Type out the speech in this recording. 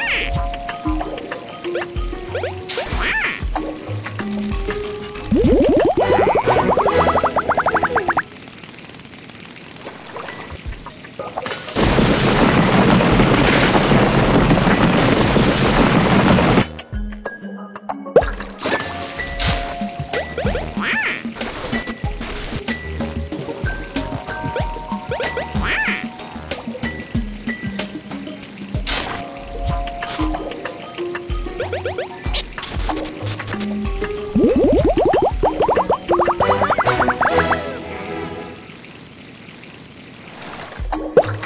Ah! What?